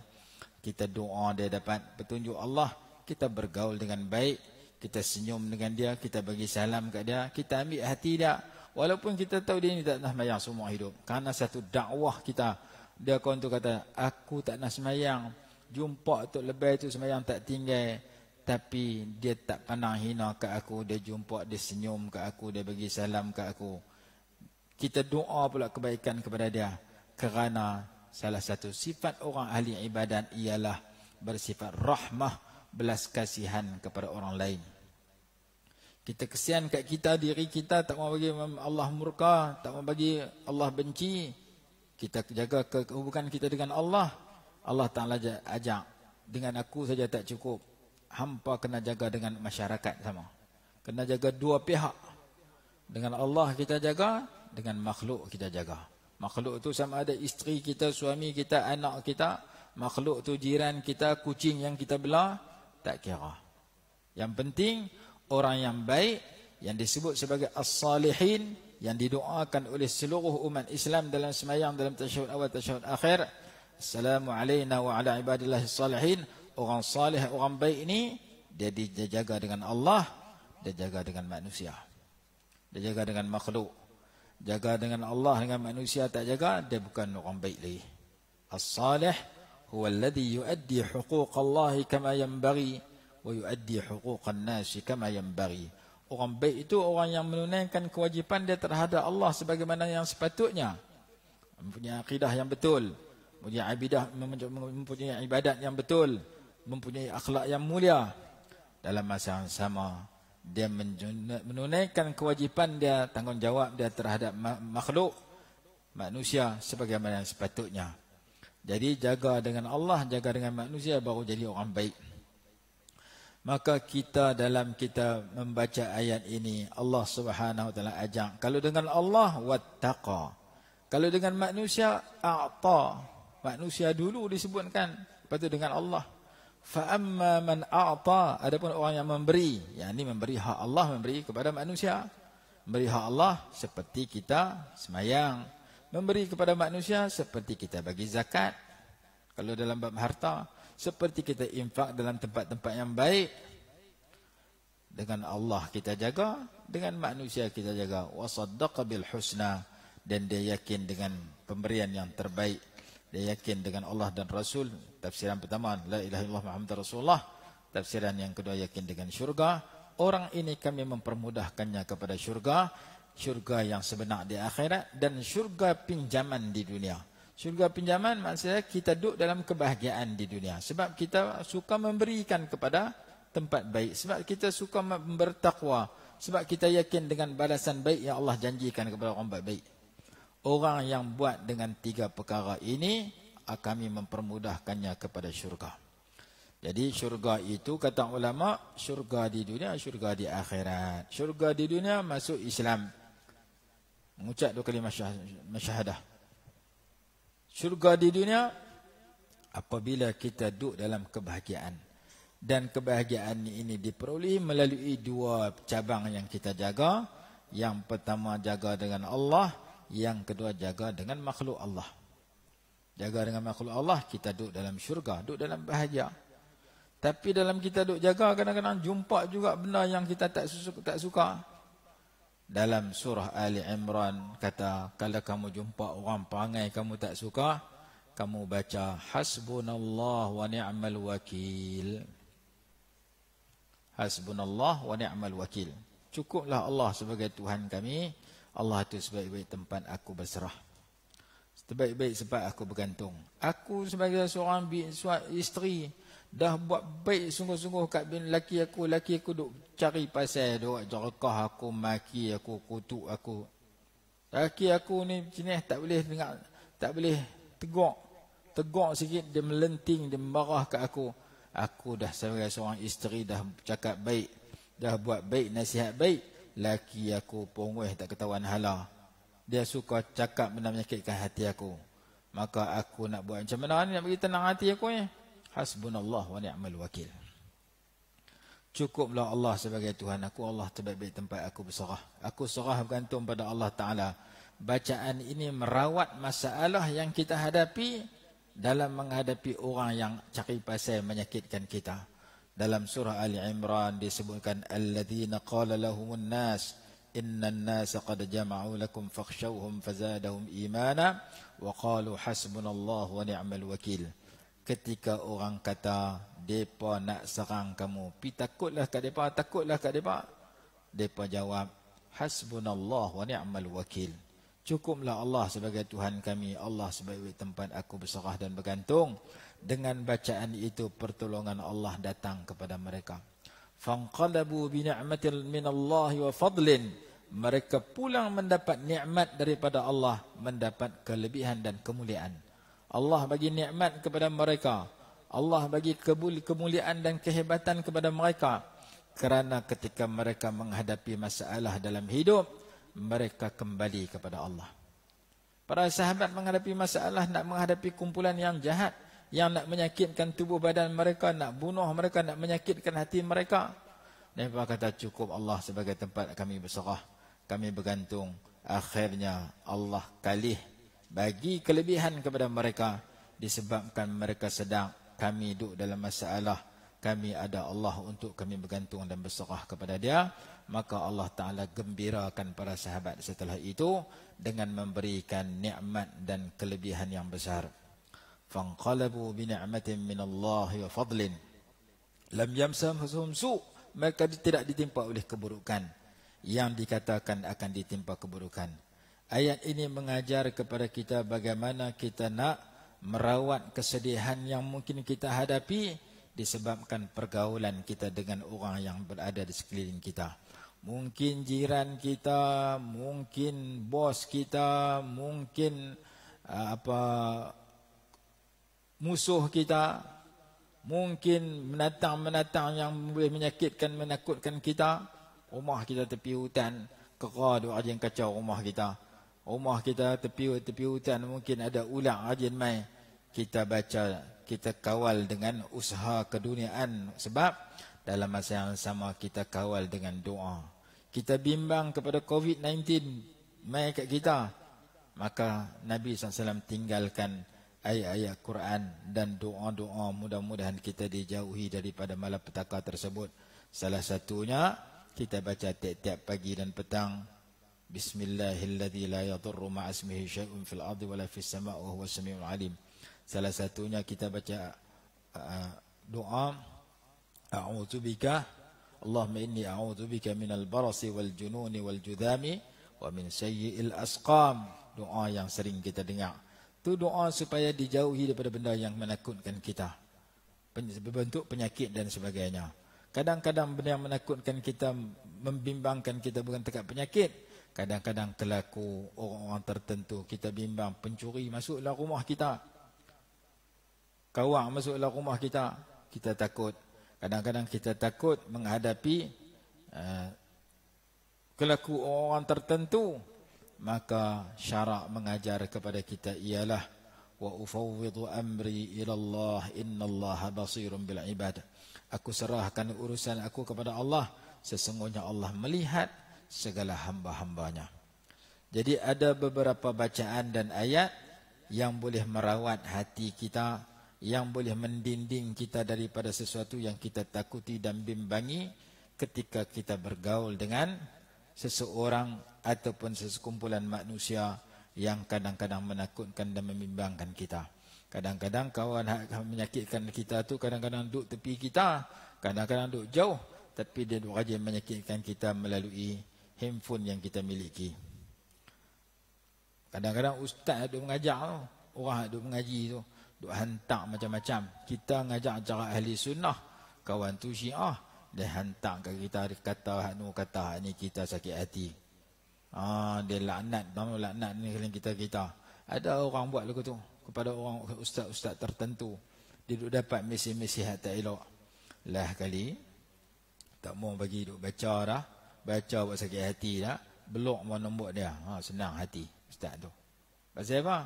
Kita doa dia dapat petunjuk Allah. Kita bergaul dengan baik. Kita senyum dengan dia. Kita bagi salam kat dia. Kita ambil hati dia. Walaupun kita tahu dia ni tak nak semayang semua hidup. Karena satu dakwah kita. Dia kawan tu kata, aku tak nak semayang. Jumpa tu lebih tu semayang tak tinggal. Tapi dia tak pandang hina kat aku. Dia jumpa, dia senyum kat aku. Dia bagi salam kat aku kita doa pula kebaikan kepada dia kerana salah satu sifat orang ahli ibadat ialah bersifat rahmah belas kasihan kepada orang lain kita kesian kat kita diri kita tak mau bagi Allah murka tak mau bagi Allah benci kita jaga kehubungan kita dengan Allah Allah Taala ajak dengan aku saja tak cukup hampa kena jaga dengan masyarakat sama kena jaga dua pihak dengan Allah kita jaga dengan makhluk kita jaga. Makhluk tu sama ada isteri kita, suami kita, anak kita. Makhluk tu jiran kita, kucing yang kita belah. Tak kira. Yang penting, orang yang baik, yang disebut sebagai as-salihin, yang didoakan oleh seluruh umat Islam dalam semayang, dalam tasyahud awal, tasyahud akhir. Assalamualaikum wa ala ibadillahi salihin. Orang salih, orang baik ini, dia dijaga dengan Allah, dia jaga dengan manusia. Dia jaga dengan makhluk jaga dengan Allah dengan manusia tak jaga dia bukan orang baik lagi as-salih alladhi yuaddi huquq Allah kama yanbaghi wa yuaddi huquq an-nas kama yanbaghi orang baik itu orang yang menunaikan kewajipan dia terhadap Allah sebagaimana yang sepatutnya. Mempunyai akidah yang betul mempunyai ibadah mempunyai ibadat yang betul mempunyai akhlak yang mulia. Dalam masa yang sama dia menunaikan kewajipan dia tanggungjawab dia terhadap makhluk manusia sebagaimana yang sepatutnya jadi jaga dengan Allah jaga dengan manusia baru jadi orang baik. Maka kita dalam kita membaca ayat ini Allah Subhanahu taala ajak kalau dengan Allah wattaqa. Kalau dengan manusia a'ta. Manusia dulu disebutkan lepas tu dengan Allah. Fa amma man a'ta. Adapun orang yang memberi yakni memberi hak Allah memberi kepada manusia. Memberi hak Allah seperti kita semayang memberi kepada manusia seperti kita bagi zakat. Kalau dalam bab harta seperti kita infak dalam tempat-tempat yang baik. Dengan Allah kita jaga dengan manusia kita jaga. Wasaddaqa bil husna. Dan dia yakin dengan pemberian yang terbaik. Dia yakin dengan Allah dan Rasul. Tafsiran pertama la ilaha illallah muhammadar rasulullah. Tafsiran yang kedua yakin dengan syurga. Orang ini kami mempermudahkannya kepada syurga syurga yang sebenar di akhirat dan syurga pinjaman di dunia syurga pinjaman maksudnya kita duduk dalam kebahagiaan di dunia sebab kita suka memberikan kepada tempat baik sebab kita suka bertakwa sebab kita yakin dengan balasan baik yang Allah janjikan kepada orang baik Orang yang buat dengan tiga perkara ini kami mempermudahkannya kepada syurga. Jadi syurga itu kata ulama syurga di dunia, syurga di akhirat. Syurga di dunia masuk Islam. Mengucap dua kali masyahadah. Syurga di dunia apabila kita duduk dalam kebahagiaan. Dan kebahagiaan ini diperoleh melalui dua cabang yang kita jaga. Yang pertama jaga dengan Allah. Yang kedua jaga dengan makhluk Allah. Jaga dengan makhluk Allah kita duduk dalam syurga, duduk dalam bahagia. Tapi dalam kita duduk jaga kadang-kadang jumpa juga benda yang kita tak tak suka. Dalam surah Ali Imran kata kalau kamu jumpa orang perangai kamu tak suka, kamu baca hasbunallah wa ni'mal wakil. Hasbunallah wa ni'mal wakil. Cukuplah Allah sebagai Tuhan kami. Allah itu sebaik-baik tempat aku berserah. Sebaik-baik sebab aku bergantung. Aku sebagai seorang isteri dah buat baik sungguh-sungguh kat bin laki aku laki aku duk cari pasal duk jerakah aku maki aku kutuk aku. Laki aku ni sini tak boleh dengar tak boleh tegur tegur sikit dia melenting dia marah kat aku. Aku dah sebagai seorang isteri dah cakap baik dah buat baik nasihat baik. Laki aku pongweh tak ketahuan hala. Dia suka cakap benda menyakitkan hati aku. Maka aku nak buat macam mana? Ni nak bagi tenang hati aku ni hasbunallah wa ni'mal wakil. Cukuplah Allah sebagai Tuhan. Aku Allah terbaik-baik tempat aku berserah. Aku serah bergantung pada Allah Taala. Bacaan ini merawat masalah yang kita hadapi dalam menghadapi orang yang cari pasal menyakitkan kita. Dalam surah Ali Imran disebutkan alladzina qala lahumun nas innan nas qad jama'u lakum fakhshawhum fazadahum imana wa qalu hasbunallahu wa ni'mal wakil ketika orang kata depa nak serang kamu pi takutlah kat depa takutlah kat depa. Depa jawab hasbunallahu wa ni'mal wakil. Cukuplah Allah sebagai Tuhan kami Allah sebagai tempat aku berserah dan bergantung. Dengan bacaan itu pertolongan Allah datang kepada mereka. Fanqalabu bi ni'matin min Allah wa fadlin. Mereka pulang mendapat nikmat daripada Allah mendapat kelebihan dan kemuliaan Allah bagi nikmat kepada mereka. Allah bagi kemuliaan dan kehebatan kepada mereka. Kerana ketika mereka menghadapi masalah dalam hidup, mereka kembali kepada Allah. Para sahabat menghadapi masalah nak menghadapi kumpulan yang jahat, yang nak menyakitkan tubuh badan mereka, nak bunuh mereka, nak menyakitkan hati mereka. Mereka kata cukup Allah sebagai tempat kami berserah. Kami bergantung. Akhirnya Allah kalih bagi kelebihan kepada mereka disebabkan mereka sedang kami duduk dalam masalah. Kami ada Allah untuk kami bergantung dan berserah kepada dia. Maka Allah Ta'ala gembirakan para sahabat setelah itu dengan memberikan nikmat dan kelebihan yang besar. Fanqalabu bi ni'matin min Allah wa fadlin. Lam yamsamhum su. Mereka tidak ditimpa oleh keburukan. Yang dikatakan akan ditimpa keburukan Ayat ini mengajar kepada kita bagaimana kita nak merawat kesedihan yang mungkin kita hadapi disebabkan pergaulan kita dengan orang yang berada di sekeliling kita. Mungkin jiran kita, mungkin bos kita, mungkin uh, apa musuh kita, mungkin menatang-menatang yang boleh menyakitkan, menakutkan kita. Rumah kita tepi hutan, kera duk yang kacau rumah kita rumah kita tepi tepi hutan mungkin ada ulang rajin mai kita baca kita kawal dengan usaha keduniaan. Sebab dalam masa yang sama kita kawal dengan doa. Kita bimbang kepada covid-19 mai kat kita. Maka Nabi SAW tinggalkan ayat-ayat Quran dan doa-doa mudah-mudahan kita dijauhi daripada malapetaka tersebut. Salah satunya kita baca tiap-tiap pagi dan petang بسم الله الذي لا يضر مع اسمه شيء في الأرض ولا في السماء وهو السميع العليم salah satunya kita baca uh, doa a'udzu bika Allahumma inni a'udzu bika minal barasi wal jununi wal judami wa min sayyi'il asqam doa yang sering kita dengar tu doa supaya dijauhi daripada benda yang menakutkan kita berbentuk penyakit dan sebagainya kadang-kadang benda yang menakutkan kita membimbangkan kita bukan dekat penyakit Kadang-kadang kelaku orang-orang tertentu kita bimbang pencuri masuklah rumah kita. Kawang masuklah rumah kita. Kita takut. Kadang-kadang kita takut menghadapi uh, kelaku orang tertentu. Maka syarak mengajar kepada kita ialah wa ufawwidu amri ila Allah innallaha basirun bil ibad. Aku serahkan urusan aku kepada Allah sesungguhnya Allah melihat segala hamba-hambanya. Jadi ada beberapa bacaan dan ayat yang boleh merawat hati kita, yang boleh mendinding kita daripada sesuatu yang kita takuti dan bimbangi ketika kita bergaul dengan seseorang ataupun sesekumpulan manusia yang kadang-kadang menakutkan dan membimbangkan kita. Kadang-kadang kawan yang menyakitkan kita tu kadang-kadang duduk tepi kita, kadang-kadang duduk jauh tapi dia rajin menyakitkan kita melalui handphone yang kita miliki. Kadang-kadang ustaz ada mengajar tu, orang ada mengaji tu, duk hantar macam-macam. Kita ngajak cara ahli sunnah kawan tu syiah dia hantar ke kita kata hak nu kata ni kita sakit hati. Ah dia laknat bang laknat ni kalian kita kita. Ada orang buat lagu tu kepada orang ustaz-ustaz tertentu. Dia duk dapat mesej-mesej tak elok. Lah kali tak mau bagi duk baca dah baca buat sakit hati dah blok mau nombor dia. Ha senang hati ustaz tu. Pasal apa?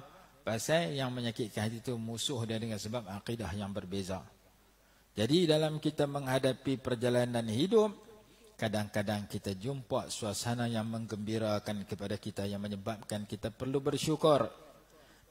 Pasal yang menyakitkan hati tu musuh dia dengan sebab akidah yang berbeza. Jadi dalam kita menghadapi perjalanan hidup, kadang-kadang kita jumpa suasana yang menggembirakan kepada kita yang menyebabkan kita perlu bersyukur.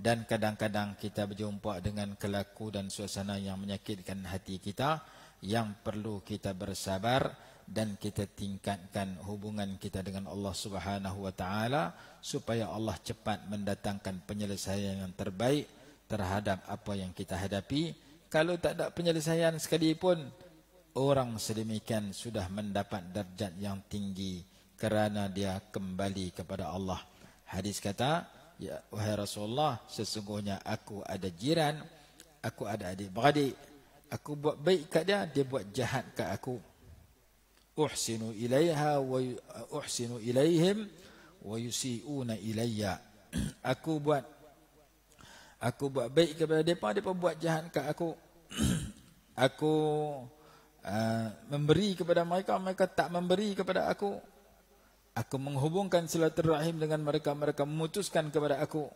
Dan kadang-kadang kita berjumpa dengan kelaku dan suasana yang menyakitkan hati kita yang perlu kita bersabar dan kita tingkatkan hubungan kita dengan Allah Subhanahu wa taala supaya Allah cepat mendatangkan penyelesaian yang terbaik terhadap apa yang kita hadapi. Kalau tak ada penyelesaian sekalipun orang sedemikian sudah mendapat darjat yang tinggi kerana dia kembali kepada Allah. Hadis kata ya wahai Rasulullah sesungguhnya aku ada jiran aku ada adik beradik. Aku buat baik kat dia dia buat jahat kat aku uhsinu ilaiha wa uhsinu ilaihim wa ilayya aku buat Aku buat baik kepada mereka, mereka buat jahat ke aku. aku uh, memberi kepada mereka, mereka tak memberi kepada aku. Aku menghubungkan silaturahim dengan mereka, mereka memutuskan kepada aku.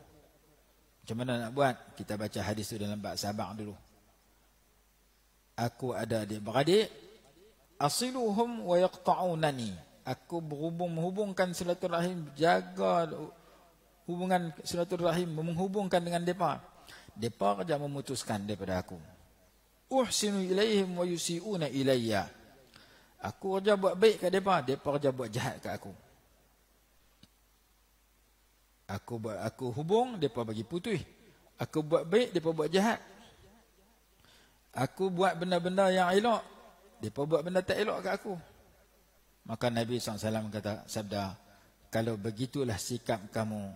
Macam mana nak buat? Kita baca hadis itu dalam bab sabak dulu. Aku ada adik beradik. Asiluhum wa yaqta'unani. Aku berhubung menghubungkan silaturahim, jaga hubungan silaturahim menghubungkan dengan depa. Depa kerja memutuskan daripada aku. Uhsinu ilaihim wa yusiuna ilayya. Aku kerja buat baik kat depa depa kerja buat jahat kat aku. Aku buat aku hubung depa bagi putus aku buat baik depa buat jahat. Aku buat benda-benda yang elok depa buat benda tak elok kat aku. Maka nabi SAW kata sabda kalau begitulah sikap kamu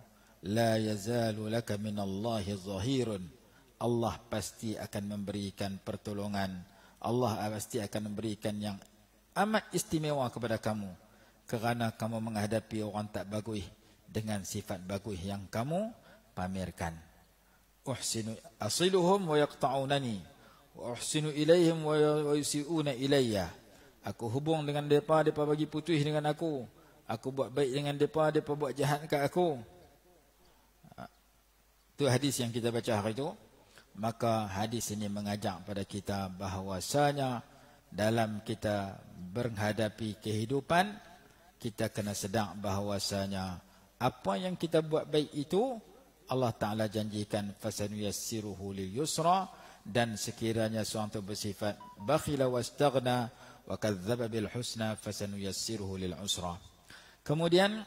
la yazalu laka minallahi zahirun. Allah pasti akan memberikan pertolongan. Allah pasti akan memberikan yang amat istimewa kepada kamu. Kerana kamu menghadapi orang tak bagus dengan sifat bagus yang kamu pamerkan. Uhsinu asiluhum wa yaqta'unani uhsinu ilaihim wa yusiuna ilayya. Aku hubung dengan depa depa bagi putus dengan aku. Aku buat baik dengan depa depa buat jahat kat aku. Itu hadis yang kita baca hari itu. Maka hadis ini mengajak pada kita bahawasanya dalam kita menghadapi kehidupan, kita kena sedang bahawasanya apa yang kita buat baik itu, Allah Ta'ala janjikan fasanu yassiruhu lil yusra dan sekiranya seorang itu bersifat bakhila wastaghna wa kadzdzaba bil husna fasanu yassiruhu lil usra. Kemudian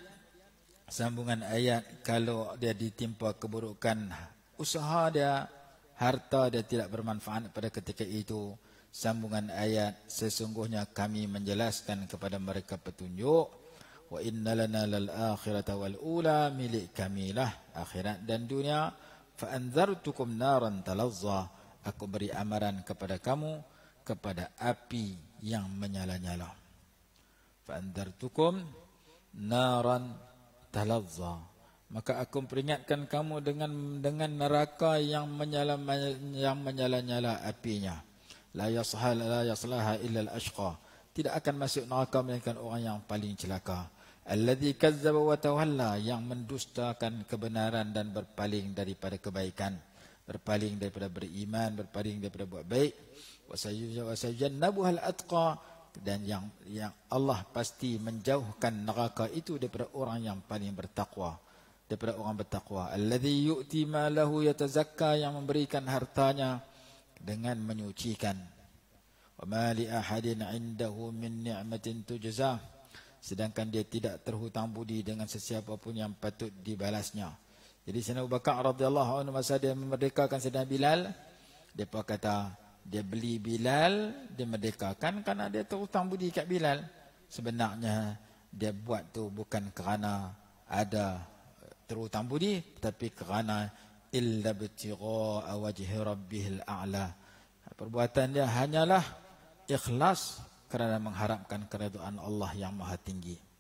sambungan ayat kalau dia ditimpa keburukan usaha dia harta dia tidak bermanfaat pada ketika itu sambungan ayat sesungguhnya kami menjelaskan kepada mereka petunjuk wa innalana lal akhirata wal ula milik kamilah akhirat dan dunia fa anzartukum naran talazza aku beri amaran kepada kamu kepada api yang menyala-nyala. Fa anzartukum naran talazza. Maka aku peringatkan kamu dengan dengan neraka yang menyala yang menyala-nyala apinya. La yashal la yaslaha illa al-ashqa tidak akan masuk neraka melainkan orang yang paling celaka. Alladhi kazzaba wa tawalla yang mendustakan kebenaran dan berpaling daripada kebaikan berpaling daripada beriman berpaling daripada buat baik. Wa sayyidannabu al-atqa dan yang yang Allah pasti menjauhkan neraka itu daripada orang yang paling bertakwa. Daripada orang bertakwa. Alladhi yu'ti ma lahu yatazakka yang memberikan hartanya dengan menyucikan. Wa ma li ahadin 'indahu min ni'matin tujza. Sedangkan dia tidak terhutang budi dengan sesiapa pun yang patut dibalasnya jadi Sayyidina Abu Bakar radhiyallahu anhu masa dia memerdekakan Sayyidina Bilal depa kata dia beli Bilal dia merdekakan kerana dia terhutang budi kat Bilal sebenarnya dia buat tu bukan kerana ada terhutang budi tapi kerana illa btigha'a wajhi rabbihil a'la. Perbuatan dia hanyalah ikhlas kerana mengharapkan keridhaan Allah yang maha tinggi.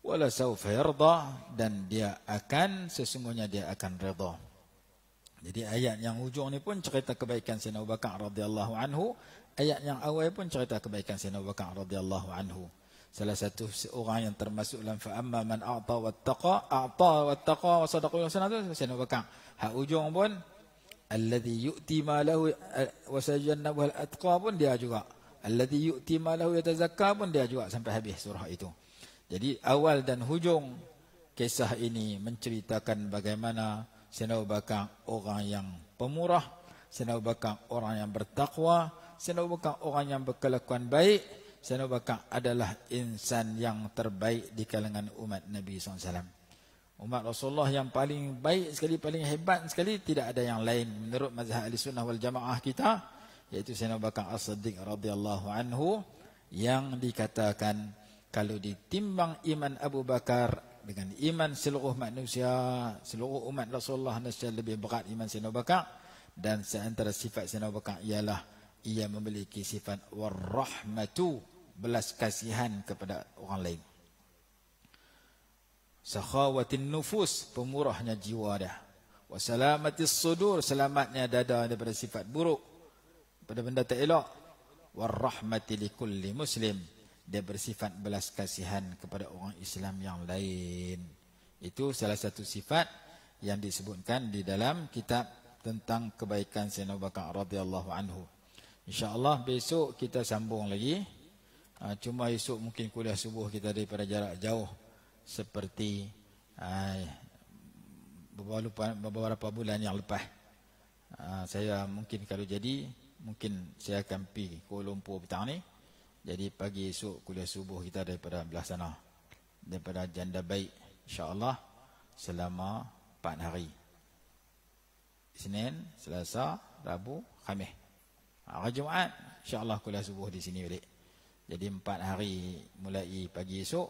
Wala sawfa yarda dan dia akan sesungguhnya dia akan redha. Jadi ayat yang hujung ni pun cerita kebaikan Sayyidina Abu Bakar radhiyallahu anhu, ayat yang awal pun cerita kebaikan Sayyidina Abu Bakar radhiyallahu anhu. Salah satu orang yang termasuk dalam fa amma man a'ta wattaqa, a'ta wattaqa wa sadaqa wa sanatu Sayyidina Abu Bakar. Hak ujung pun alladhi yu'ti ma lahu wa sajannabu al-atqa pun dia juga. Alladhi yu'ti ma lahu yatazakka pun dia juga sampai habis surah itu. Jadi awal dan hujung kisah ini menceritakan bagaimana Sayyidina Abu Bakar orang yang pemurah, Sayyidina Abu Bakar orang yang bertakwa, Sayyidina Abu Bakar orang yang berkelakuan baik, Sayyidina Abu Bakar adalah insan yang terbaik di kalangan umat Nabi SAW. Umat Rasulullah yang paling baik sekali, paling hebat sekali, tidak ada yang lain menurut mazhab al-sunnah wal jamaah kita, iaitu Sayyidina Abu Bakar as-Siddiq radhiyallahu anhu, yang dikatakan kalau ditimbang iman Abu Bakar dengan iman seluruh manusia, seluruh umat Rasulullah nasya lebih berat iman Sayyidina Abu Bakar dan seantara sifat Sayyidina Abu Bakar ialah ia memiliki sifat warahmatu belas kasihan kepada orang lain. Sakhawatin nufus pemurahnya jiwa dia. Wasalamatis sudur selamatnya dada daripada sifat buruk pada benda tak elok. Warahmati likulli muslim dia bersifat belas kasihan kepada orang Islam yang lain. Itu salah satu sifat yang disebutkan di dalam kitab tentang kebaikan Sayyidina Abu Bakar radhiyallahu anhu. Insya-Allah besok kita sambung lagi. Ha, cuma esok mungkin kuliah subuh kita daripada jarak jauh seperti beberapa, beberapa bulan yang lepas. Ha, saya mungkin kalau jadi mungkin saya akan pergi Kuala Lumpur petang ni. Jadi pagi esok kuliah subuh kita daripada belah sana. Daripada janda baik. InsyaAllah selama 4 hari. Senin, Selasa, Rabu, Khamis. Hari Jumaat, insyaAllah kuliah subuh di sini balik. Jadi 4 hari mulai pagi esok,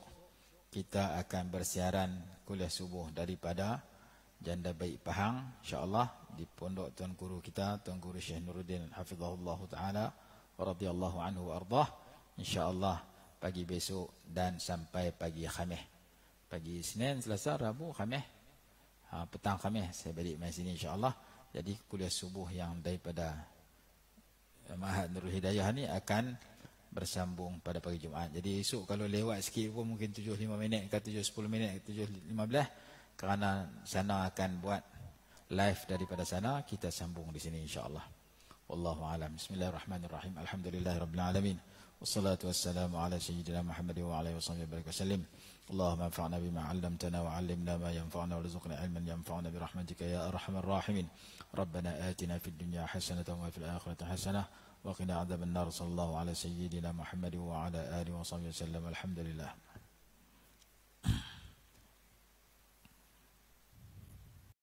kita akan bersiaran kuliah subuh daripada Janda Baik Pahang. InsyaAllah di pondok Tuan Guru kita, Tuan Guru Syekh Nuruddin Hafizahullah Ta'ala. Radiyallahu anhu wa ardah insyaallah pagi besok dan sampai pagi Khamis. Pagi Senin, Selasa, Rabu, Khamis. Ha, petang Khamis saya balik mai sini insyaallah. Jadi kuliah subuh yang daripada Mahat Nurul Hidayah ni akan bersambung pada pagi Jumaat. Jadi esok kalau lewat sikit pun mungkin 7-5 minit ke 7-10 minit ke 7-15 kerana sana akan buat live daripada sana kita sambung di sini insyaallah. Wallahu alam. Bismillahirrahmanirrahim. Alhamdulillahirabbil alamin. والصلاة والسلام على سيدنا محمد وعلى وصحبه وبارك وسلم. اللهم انفعنا بما علمتنا وعلمنا ما ينفعنا وارزقنا علما ينفعنا برحمتك يا أرحم الراحمين. ربنا آتنا في الدنيا حسنة وفي الآخرة حسنة وقنا عذاب النار. صلى الله على سيدنا محمد وعلى آله وصحبه وسلم. الحمد لله.